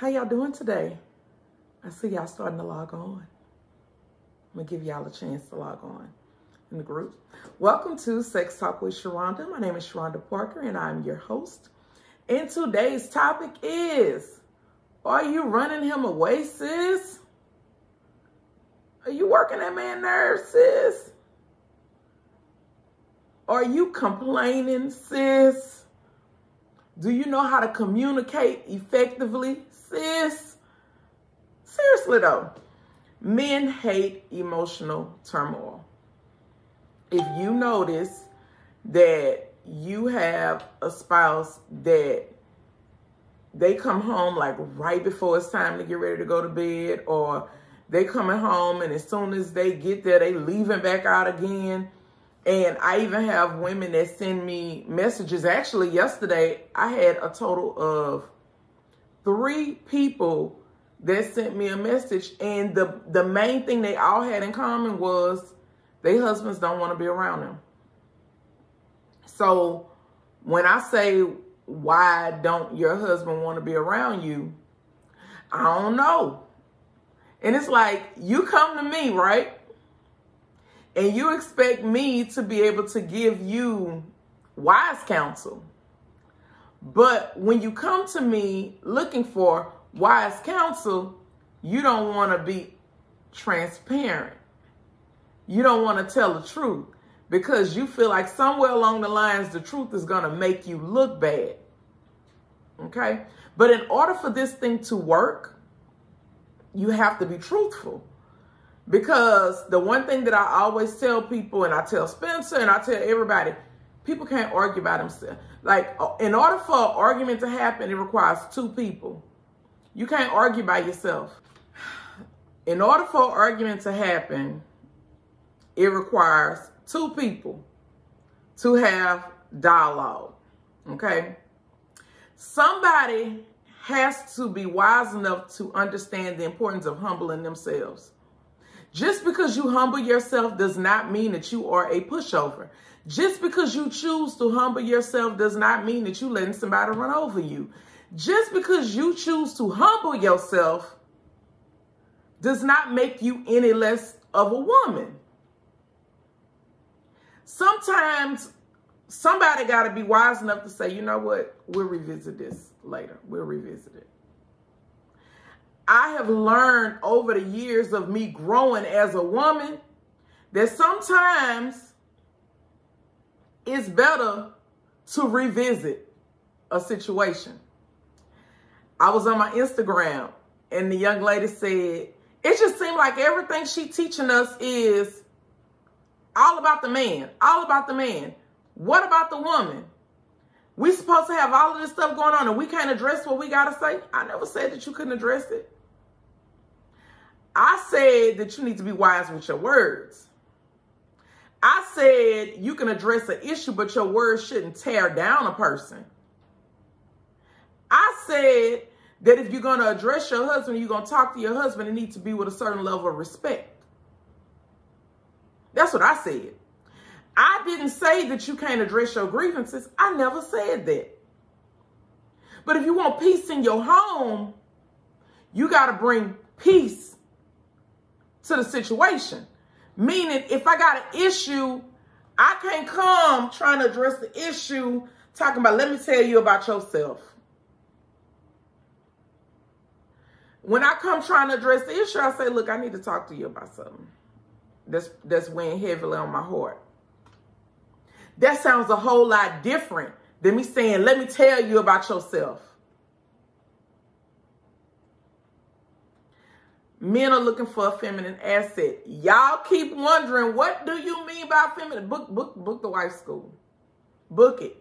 How y'all doing today? I see y'all starting to log on. I'm gonna give y'all a chance to log on in the group. Welcome to Sex Talk with Sharonda. My name is Sharonda Parker and I'm your host. And today's topic is, are you running him away, sis? Are you working that man nerves, sis? Are you complaining, sis? Do you know how to communicate effectively, sis? Seriously though, men hate emotional turmoil. If you notice that you have a spouse that they come home like right before it's time to get ready to go to bed or they coming home and as soon as they get there they leaving back out again and i even have women that send me messages actually yesterday i had a total of three people that sent me a message and the the main thing they all had in common was their husbands don't want to be around them. So when i say why don't your husband want to be around you? I don't know. And it's like you come to me right? And you expect me to be able to give you wise counsel but when you come to me looking for wise counsel, you don't want to be transparent. You don't want to tell the truth because you feel like somewhere along the lines the truth is going to make you look bad. Okay? But in order for this thing to work, you have to be truthful. Because the one thing that I always tell people, and I tell Spencer and I tell everybody, people can't argue by themselves. Like, uh, in order for an argument to happen, it requires two people. You can't argue by yourself. In order for an argument to happen, it requires two people to have dialogue. Okay? Somebody has to be wise enough to understand the importance of humbling themselves. Just because you humble yourself does not mean that you are a pushover. Just because you choose to humble yourself does not mean that you're letting somebody run over you. Just because you choose to humble yourself does not make you any less of a woman. Sometimes somebody got to be wise enough to say, you know what, we'll revisit this later. We'll revisit it. I have learned over the years of me growing as a woman that sometimes it's better to revisit a situation. I was on my Instagram and the young lady said, it just seemed like everything she teaching us is all about the man, all about the man. What about the woman? We supposed to have all of this stuff going on and we can't address what we got to say. I never said that you couldn't address it. I said that you need to be wise with your words. I said you can address an issue, but your words shouldn't tear down a person. I said that if you're going to address your husband, you're going to talk to your husband, it needs to be with a certain level of respect. That's what I said. I didn't say that you can't address your grievances. I never said that. But if you want peace in your home, you got to bring peace to the situation. Meaning, if I got an issue, I can't come trying to address the issue talking about, let me tell you about yourself. When I come trying to address the issue, I say, look, I need to talk to you about something that's, that's weighing heavily on my heart. That sounds a whole lot different than me saying, let me tell you about yourself. Men are looking for a feminine asset. Y'all keep wondering, what do you mean by feminine? Book, book, book the wife school. Book it.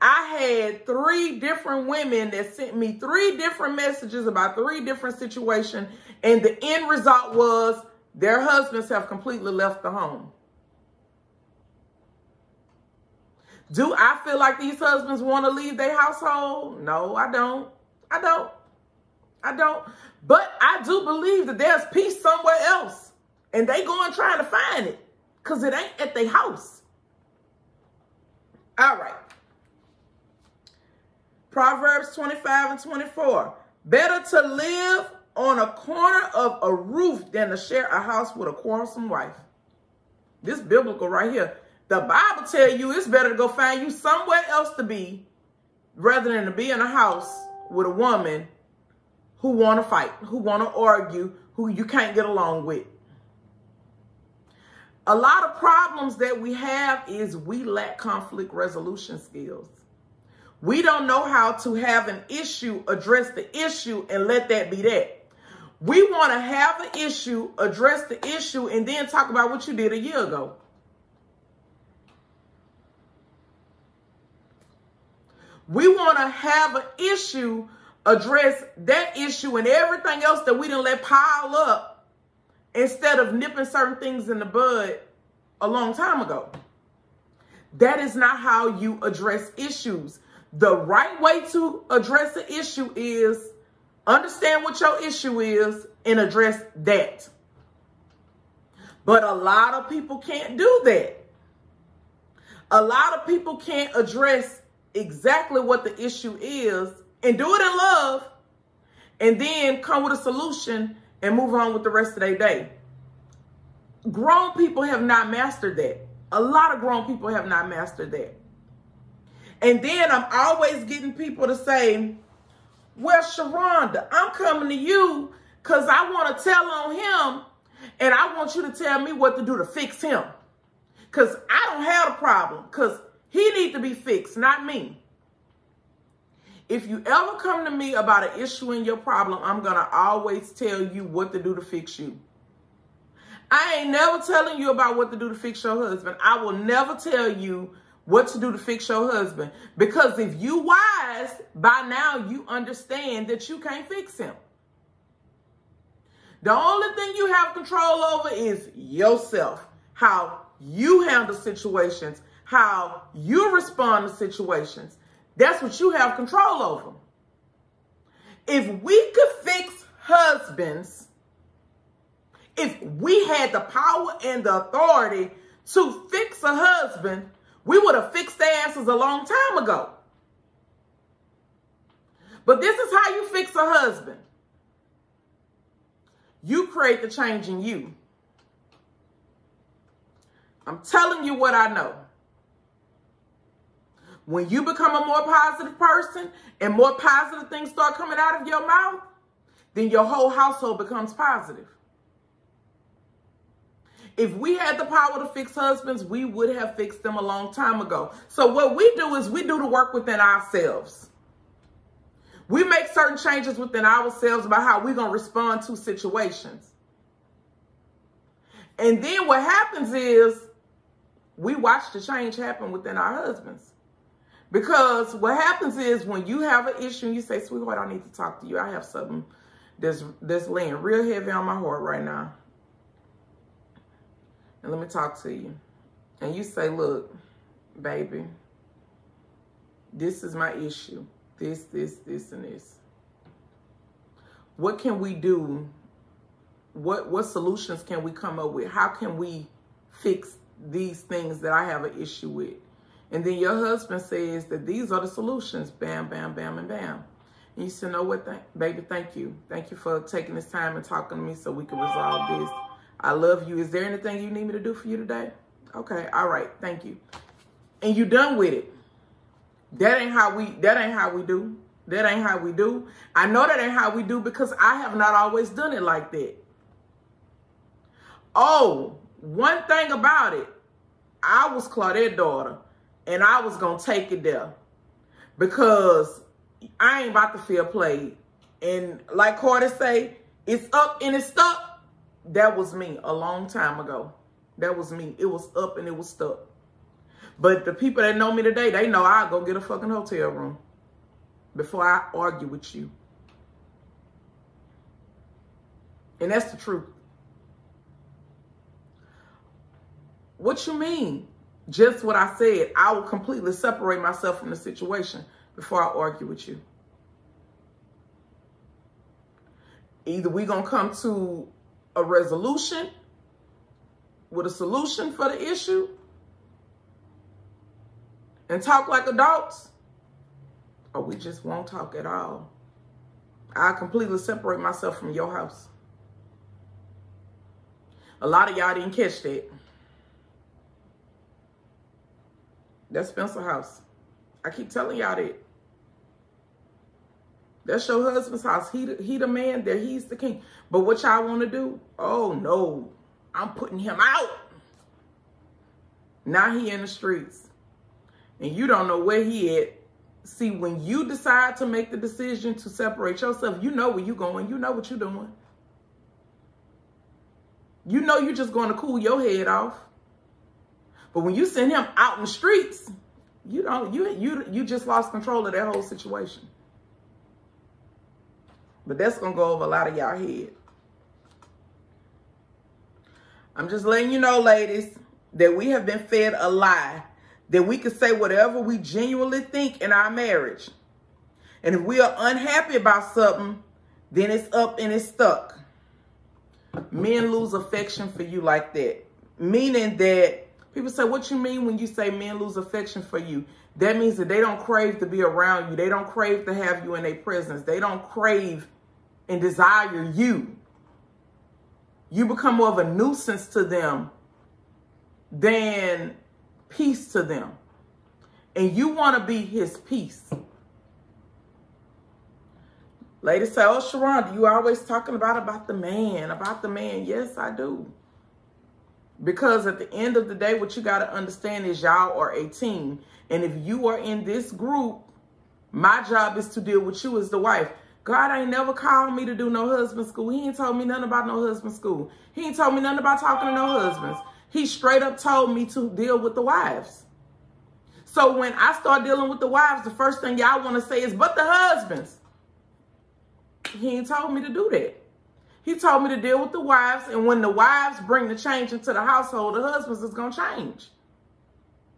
I had three different women that sent me three different messages about three different situations. And the end result was their husbands have completely left the home. Do I feel like these husbands want to leave their household? No, I don't. I don't. I don't. But I do believe that there's peace somewhere else. And they going trying to find it. Because it ain't at their house. All right. Proverbs 25 and 24. Better to live on a corner of a roof than to share a house with a quarrelsome wife. This biblical right here. The Bible tell you it's better to go find you somewhere else to be rather than to be in a house with a woman who want to fight, who want to argue, who you can't get along with. A lot of problems that we have is we lack conflict resolution skills. We don't know how to have an issue, address the issue, and let that be that. We want to have an issue, address the issue, and then talk about what you did a year ago. We want to have an issue, address that issue and everything else that we didn't let pile up instead of nipping certain things in the bud a long time ago. That is not how you address issues. The right way to address the issue is understand what your issue is and address that. But a lot of people can't do that. A lot of people can't address exactly what the issue is and do it in love and then come with a solution and move on with the rest of their day. Grown people have not mastered that. A lot of grown people have not mastered that. And then I'm always getting people to say, well, Sharonda, I'm coming to you because I want to tell on him and I want you to tell me what to do to fix him. Because I don't have a problem because he need to be fixed, not me. If you ever come to me about an issue in your problem, I'm going to always tell you what to do to fix you. I ain't never telling you about what to do to fix your husband. I will never tell you what to do to fix your husband. Because if you wise, by now you understand that you can't fix him. The only thing you have control over is yourself, how you handle situations, how you respond to situations. That's what you have control over. If we could fix husbands, if we had the power and the authority to fix a husband, we would have fixed their asses a long time ago. But this is how you fix a husband. You create the change in you. I'm telling you what I know. When you become a more positive person and more positive things start coming out of your mouth, then your whole household becomes positive. If we had the power to fix husbands, we would have fixed them a long time ago. So what we do is we do the work within ourselves. We make certain changes within ourselves about how we're going to respond to situations. And then what happens is we watch the change happen within our husbands. Because what happens is when you have an issue and you say, sweetheart, I need to talk to you. I have something that's, that's laying real heavy on my heart right now and let me talk to you. And you say, look, baby, this is my issue. This, this, this, and this. What can we do? What, what solutions can we come up with? How can we fix these things that I have an issue with? And then your husband says that these are the solutions. Bam, bam, bam, and bam. And you say, know what, th baby, thank you. Thank you for taking this time and talking to me so we can resolve this. I love you. Is there anything you need me to do for you today? Okay. All right. Thank you. And you done with it. That ain't how we, that ain't how we do. That ain't how we do. I know that ain't how we do because I have not always done it like that. Oh, one thing about it, I was Claudette's daughter and I was going to take it there because I ain't about to feel played. And like Carter say, it's up and it's stuck that was me a long time ago. That was me. It was up and it was stuck. But the people that know me today, they know I'll go get a fucking hotel room before I argue with you. And that's the truth. What you mean? Just what I said. I will completely separate myself from the situation before I argue with you. Either we're going to come to a resolution with a solution for the issue and talk like adults, or we just won't talk at all. I completely separate myself from your house. A lot of y'all didn't catch that. That's Spencer House. I keep telling y'all that. That's your husband's house. He, he the man there. He's the king. But what y'all want to do? Oh, no. I'm putting him out. Now he in the streets. And you don't know where he at. See, when you decide to make the decision to separate yourself, you know where you going. You know what you're doing. You know you're just going to cool your head off. But when you send him out in the streets, you don't you you you just lost control of that whole situation. But that's gonna go over a lot of y'all head. I'm just letting you know, ladies, that we have been fed a lie that we can say whatever we genuinely think in our marriage. And if we are unhappy about something, then it's up and it's stuck. Men lose affection for you like that. Meaning that people say, what you mean when you say men lose affection for you? That means that they don't crave to be around you. They don't crave to have you in their presence. They don't crave and desire you. You become more of a nuisance to them than peace to them. And you want to be his peace. Ladies say, oh, Sharonda, you always talking about, about the man, about the man. Yes, I do. Because at the end of the day, what you got to understand is y'all are a team. And if you are in this group, my job is to deal with you as the wife. God ain't never called me to do no husband school. He ain't told me nothing about no husband school. He ain't told me nothing about talking to no husbands. He straight up told me to deal with the wives. So when I start dealing with the wives, the first thing y'all want to say is, but the husbands. He ain't told me to do that. He told me to deal with the wives. And when the wives bring the change into the household, the husbands is going to change.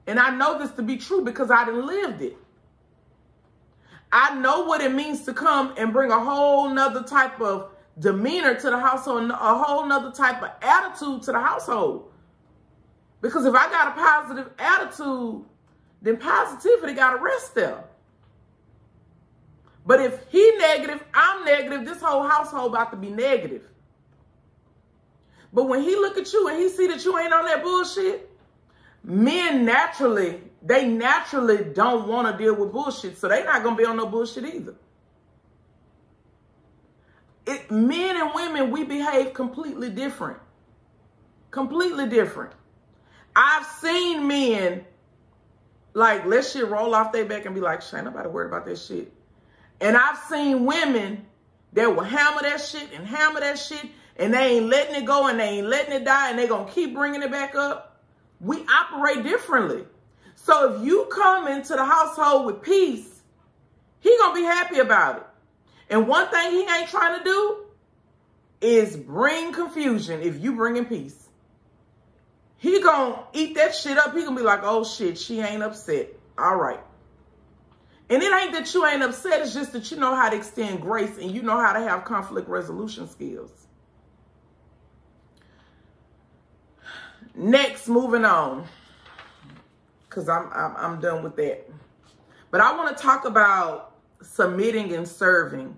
And I know this to be true because I didn't lived it. I know what it means to come and bring a whole nother type of demeanor to the household, a whole nother type of attitude to the household. Because if I got a positive attitude, then positivity got to rest there. But if he negative, I'm negative, this whole household about to be negative. But when he look at you and he see that you ain't on that bullshit, men naturally, they naturally don't want to deal with bullshit. So they not going to be on no bullshit either. It, men and women, we behave completely different. Completely different. I've seen men like let shit roll off their back and be like, ain't nobody worried about this shit. And I've seen women that will hammer that shit and hammer that shit and they ain't letting it go and they ain't letting it die and they gonna keep bringing it back up. We operate differently. So if you come into the household with peace, he gonna be happy about it. And one thing he ain't trying to do is bring confusion if you bring in peace. He gonna eat that shit up. He gonna be like, oh shit, she ain't upset. All right. And it ain't that you ain't upset. It's just that you know how to extend grace and you know how to have conflict resolution skills. Next, moving on. Because I'm, I'm, I'm done with that. But I want to talk about submitting and serving.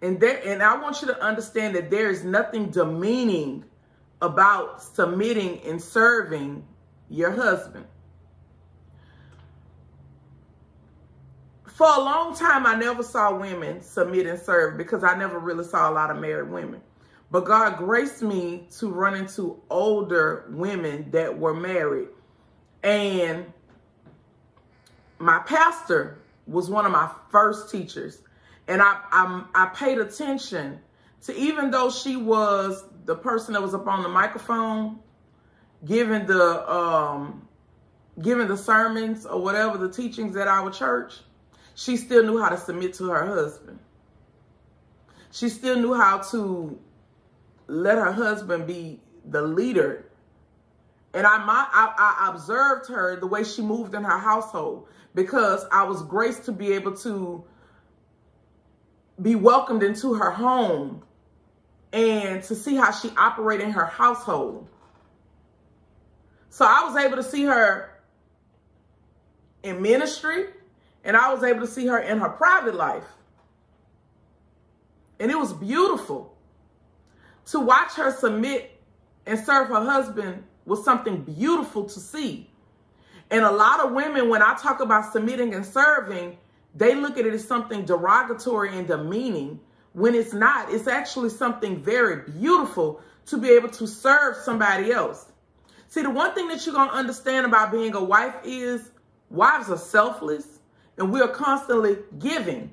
And there, and I want you to understand that there is nothing demeaning about submitting and serving your husband. For a long time, I never saw women submit and serve because I never really saw a lot of married women. But God graced me to run into older women that were married. And my pastor was one of my first teachers. And I, I, I paid attention to even though she was the person that was up on the microphone giving the um giving the sermons or whatever the teachings at our church, she still knew how to submit to her husband. She still knew how to let her husband be the leader. And I, I, I observed her the way she moved in her household because I was graced to be able to be welcomed into her home and to see how she operated in her household. So I was able to see her in ministry and I was able to see her in her private life. And it was beautiful. To watch her submit and serve her husband was something beautiful to see. And a lot of women, when I talk about submitting and serving, they look at it as something derogatory and demeaning when it's not. It's actually something very beautiful to be able to serve somebody else. See, the one thing that you're going to understand about being a wife is wives are selfless and we are constantly giving.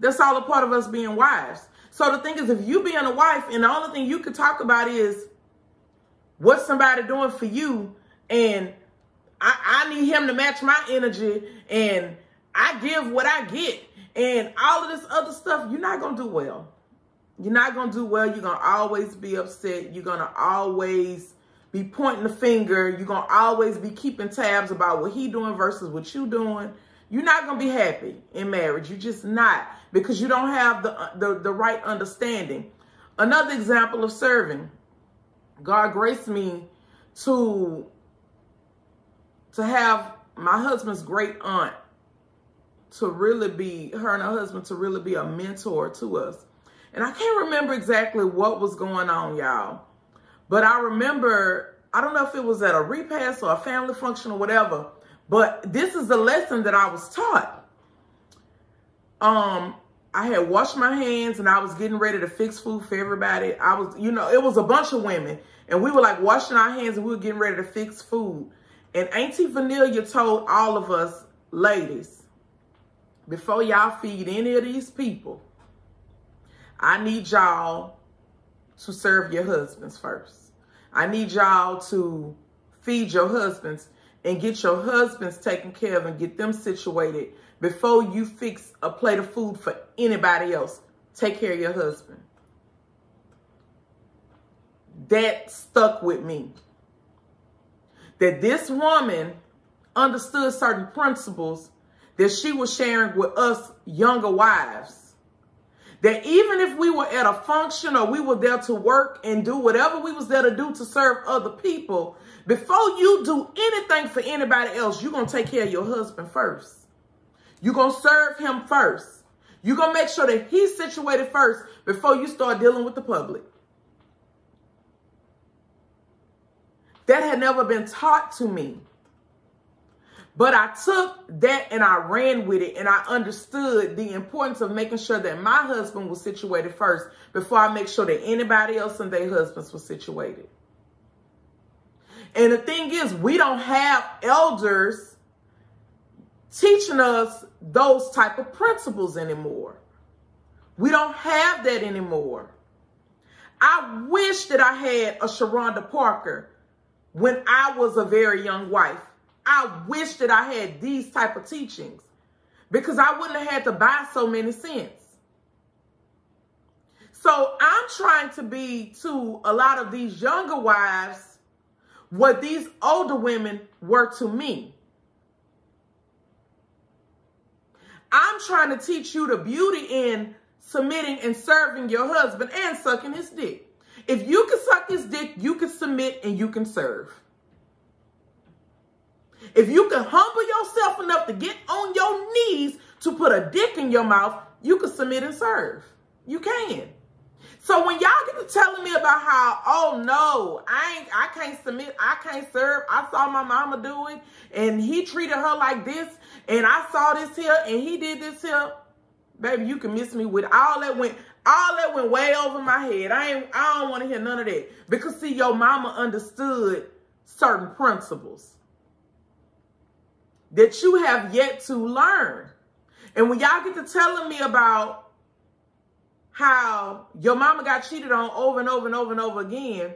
That's all a part of us being wives. So the thing is, if you being a wife and the only thing you could talk about is what somebody doing for you and I, I need him to match my energy and I give what I get and all of this other stuff, you're not going to do well. You're not going to do well. You're to always be upset. You're going to always be pointing the finger. You're to always be keeping tabs about what he doing versus what you doing. You're not going to be happy in marriage. You're just not because you don't have the, the, the right understanding. Another example of serving. God graced me to, to have my husband's great aunt to really be, her and her husband to really be a mentor to us. And I can't remember exactly what was going on, y'all. But I remember, I don't know if it was at a repast or a family function or whatever, but this is the lesson that I was taught. Um, I had washed my hands and I was getting ready to fix food for everybody. I was, you know, it was a bunch of women and we were like washing our hands and we were getting ready to fix food. And Auntie Vanilla told all of us ladies, before y'all feed any of these people, I need y'all to serve your husbands first. I need y'all to feed your husbands and get your husbands taken care of and get them situated before you fix a plate of food for anybody else. Take care of your husband. That stuck with me. That this woman understood certain principles that she was sharing with us younger wives that even if we were at a function or we were there to work and do whatever we was there to do to serve other people, before you do anything for anybody else, you're going to take care of your husband first. You're going to serve him first. You're going to make sure that he's situated first before you start dealing with the public. That had never been taught to me. But I took that and I ran with it and I understood the importance of making sure that my husband was situated first before I make sure that anybody else and their husbands were situated. And the thing is, we don't have elders teaching us those type of principles anymore. We don't have that anymore. I wish that I had a Sharonda Parker when I was a very young wife I wish that I had these type of teachings because I wouldn't have had to buy so many cents. So I'm trying to be to a lot of these younger wives what these older women were to me. I'm trying to teach you the beauty in submitting and serving your husband and sucking his dick. If you can suck his dick, you can submit and you can serve. If you can humble yourself enough to get on your knees to put a dick in your mouth, you can submit and serve. You can. So when y'all get to telling me about how, oh no, I ain't, I can't submit, I can't serve. I saw my mama do it, and he treated her like this, and I saw this here, and he did this here. Baby, you can miss me with all that went, all that went way over my head. I ain't, I don't want to hear none of that because see, your mama understood certain principles that you have yet to learn. And when y'all get to telling me about how your mama got cheated on over and over and over and over again,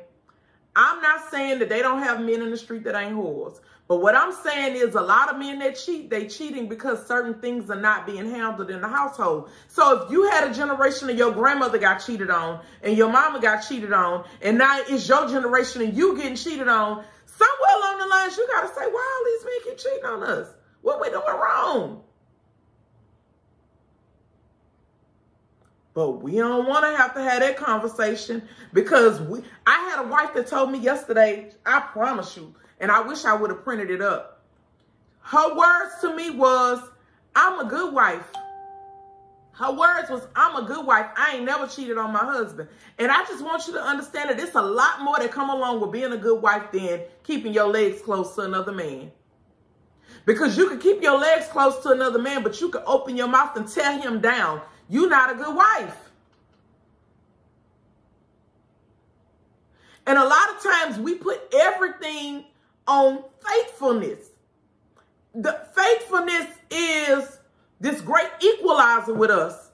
I'm not saying that they don't have men in the street that ain't whores. But what I'm saying is a lot of men that cheat, they cheating because certain things are not being handled in the household. So if you had a generation of your grandmother got cheated on and your mama got cheated on, and now it's your generation and you getting cheated on, somewhere along the lines, you got to say, why these men keep cheating on us? What we doing wrong? But we don't want to have to have that conversation because we I had a wife that told me yesterday, I promise you, and I wish I would have printed it up. Her words to me was, I'm a good wife. Her words was, I'm a good wife. I ain't never cheated on my husband. And I just want you to understand that it's a lot more that come along with being a good wife than keeping your legs close to another man. Because you can keep your legs close to another man, but you can open your mouth and tear him down. You're not a good wife. And a lot of times we put everything on faithfulness. The faithfulness is this great equalizer with us.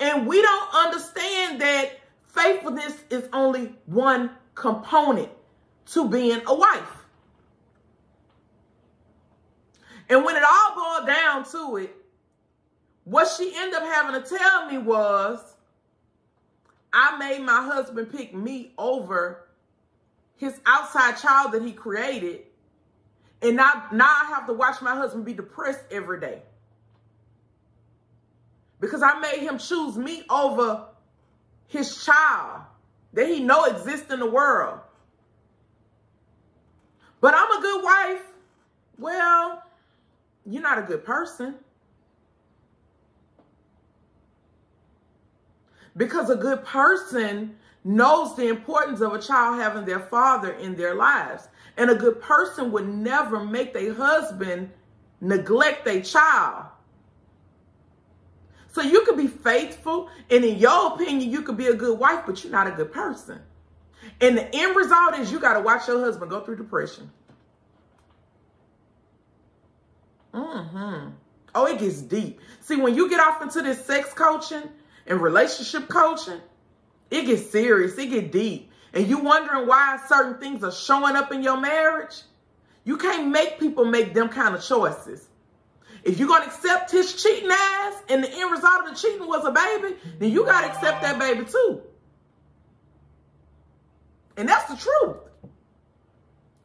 And we don't understand that faithfulness is only one component to being a wife. And when it all boiled down to it, what she ended up having to tell me was, I made my husband pick me over his outside child that he created. And now, now I have to watch my husband be depressed every day. Because I made him choose me over his child that he know exists in the world. But I'm a good wife. Well, you're not a good person. Because a good person knows the importance of a child having their father in their lives. And a good person would never make their husband neglect their child. So you could be faithful, and in your opinion, you could be a good wife, but you're not a good person. And the end result is you got to watch your husband go through depression. Mm-hmm. Oh, it gets deep. See, when you get off into this sex coaching and relationship coaching, it gets serious. It get deep. And you wondering why certain things are showing up in your marriage? You can't make people make them kind of choices. If you're going to accept his cheating ass and the end result of the cheating was a baby, then you got to accept that baby too. And that's the truth.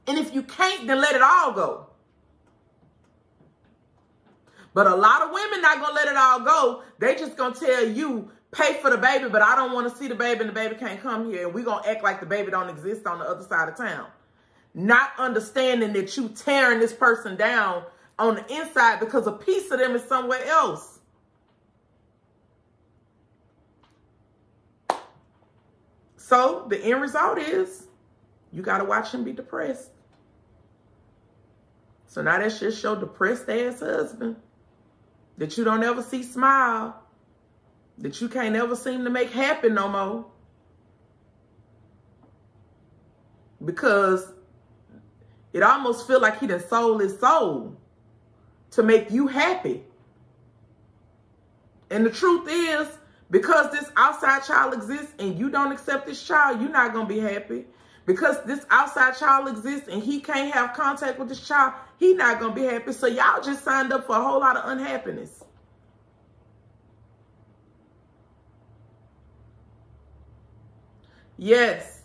And if you can't, then let it all go. But a lot of women not gonna let it all go. They just gonna tell you, pay for the baby, but I don't want to see the baby and the baby can't come here. And we gonna act like the baby don't exist on the other side of town. Not understanding that you tearing this person down on the inside because a piece of them is somewhere else. So the end result is you got to watch him be depressed. So now that's just your depressed ass husband that you don't ever see smile, that you can't ever seem to make happy no more. Because it almost feel like he done sold his soul to make you happy. And the truth is, because this outside child exists and you don't accept this child, you're not going to be happy. Because this outside child exists and he can't have contact with this child, he not going to be happy. So y'all just signed up for a whole lot of unhappiness. Yes.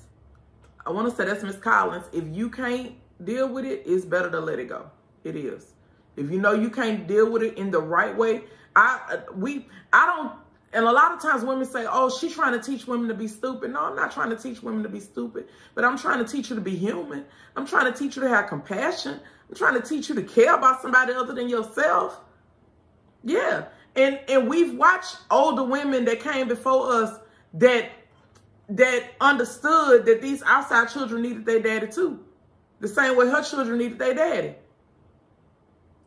I want to say that's Miss Collins. If you can't deal with it, it's better to let it go. It is. If you know you can't deal with it in the right way, I uh, we I don't and a lot of times women say, oh, she's trying to teach women to be stupid. No, I'm not trying to teach women to be stupid, but I'm trying to teach you to be human. I'm trying to teach you to have compassion. I'm trying to teach you to care about somebody other than yourself. Yeah. And and we've watched older women that came before us that that understood that these outside children needed their daddy too. The same way her children needed their daddy.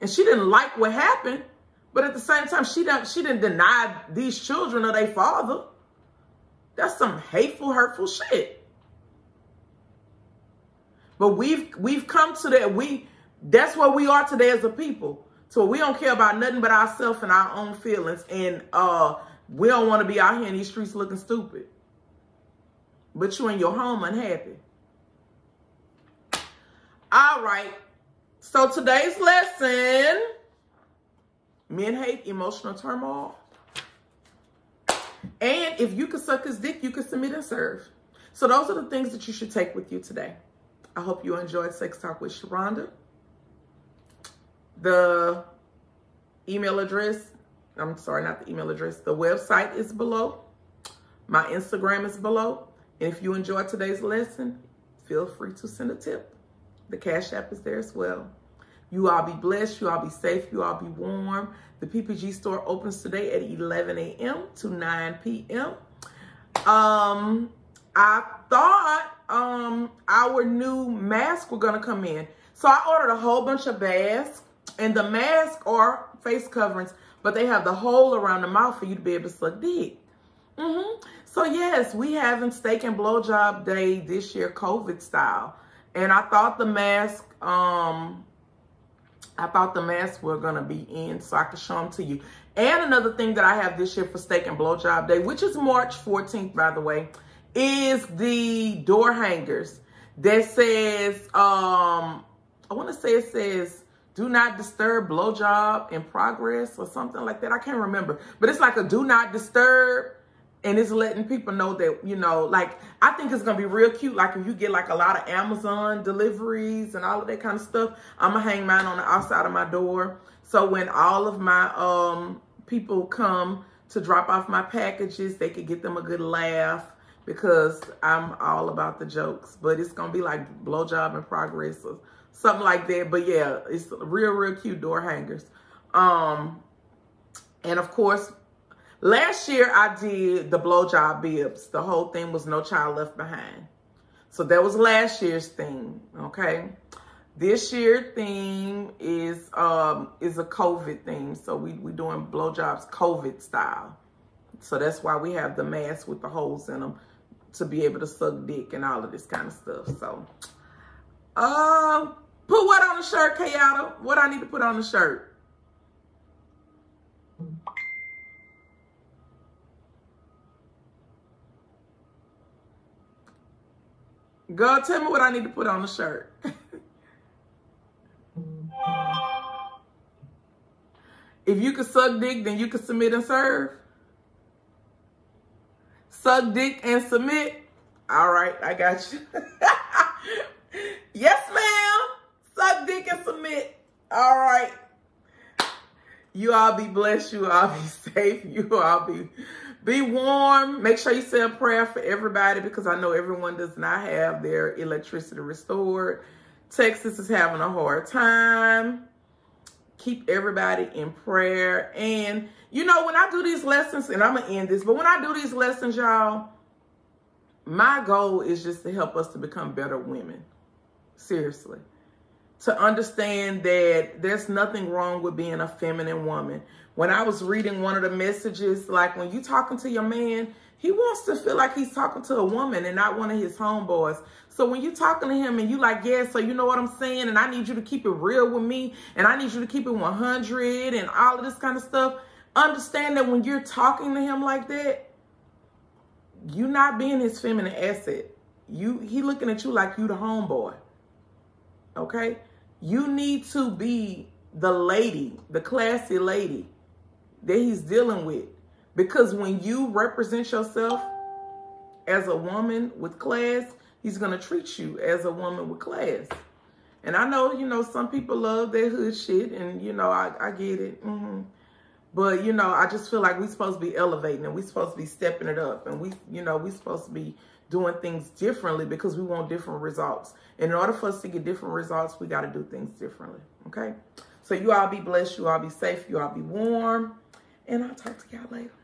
And she didn't like what happened, but at the same time, she didn't, she didn't deny these children of their father. That's some hateful, hurtful shit. But we've we've come to that. We that's where we are today as a people. So we don't care about nothing but ourselves and our own feelings. And uh we don't want to be out here in these streets looking stupid. But you in your home unhappy. All right. So today's lesson Men hate emotional turmoil. And if you could suck his dick, you could submit and serve. So those are the things that you should take with you today. I hope you enjoyed Sex Talk with Sharonda. The email address, I'm sorry, not the email address. The website is below. My Instagram is below. And if you enjoyed today's lesson, feel free to send a tip. The Cash App is there as well. You all be blessed. You all be safe. You all be warm. The PPG store opens today at 11 a.m. to 9 p.m. Um, I thought um our new masks were gonna come in. So I ordered a whole bunch of masks, and the masks are face coverings, but they have the hole around the mouth for you to be able to suck dick. Mm-hmm. So yes, we having steak and blowjob day this year, COVID style. And I thought the mask, um, I thought the masks were gonna be in so I could show them to you. And another thing that I have this year for steak and blowjob day, which is March 14th, by the way, is the door hangers that says, um, I want to say it says, do not disturb blowjob in progress or something like that. I can't remember, but it's like a do not disturb and it's letting people know that, you know, like, I think it's to be real cute. Like if you get like a lot of Amazon deliveries and all of that kind of stuff, I'm to hang mine on the outside of my door. So when all of my um people come to drop off my packages, they could get them a good laugh because I'm all about the jokes. But it's gonna be like blowjob in progress or something like that. But yeah, it's real, real cute door hangers. Um, and of course, last year I did the blowjob bibs. The whole thing was no child left behind. So that was last year's theme, Okay. This year theme is um is a COVID theme. So we we doing blowjobs COVID style. So that's why we have the mask with the holes in them to be able to suck dick and all of this kind of stuff. So, um, put what on the shirt, Kayata? What I need to put on the shirt? Girl, tell me what I need to put on the shirt. if you could suck dick, then you could submit and serve suck dick and submit. All right, I got you. yes, ma'am. Suck dick and submit. All right. You all be blessed. You all be safe. You all be be warm. Make sure you say a prayer for everybody because I know everyone does not have their electricity restored. Texas is having a hard time. Keep everybody in prayer. And you know, when I do these lessons, and I'm going to end this, but when I do these lessons, y'all, my goal is just to help us to become better women. Seriously. To understand that there's nothing wrong with being a feminine woman. When I was reading one of the messages, like when you talking to your man, he wants to feel like he's talking to a woman and not one of his homeboys. So when you talking to him and you like, yeah, so you know what I'm saying? And I need you to keep it real with me. And I need you to keep it 100 and all of this kind of stuff understand that when you're talking to him like that, you not being his feminine asset. You he looking at you like you the homeboy. Okay? You need to be the lady, the classy lady that he's dealing with. Because when you represent yourself as a woman with class, he's going to treat you as a woman with class. And I know, you know, some people love their hood shit, and, you know, I, I get it. Mm -hmm. But, you know, I just feel like we're supposed to be elevating and we're supposed to be stepping it up. And we, you know, we're supposed to be doing things differently because we want different results. And in order for us to get different results, we got to do things differently. Okay? So you all be blessed. You all be safe. You all be warm. And I'll talk to y'all later.